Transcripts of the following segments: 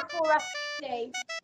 loud for us, Steve.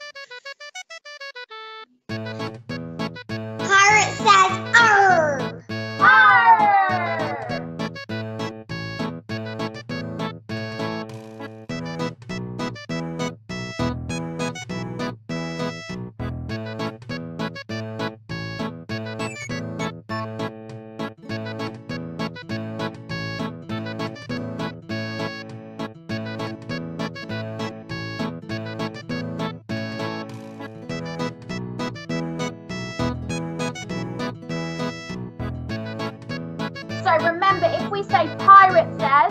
So remember, if we say pirate says,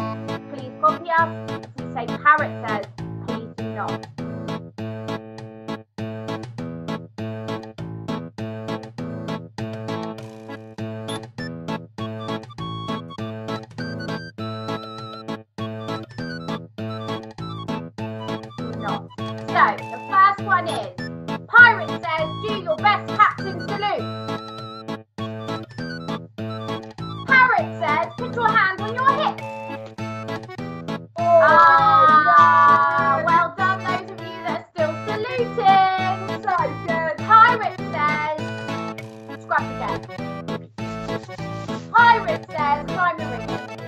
please copy us. If we say parrot says, please do not. Scratch again. Pirate says, ring.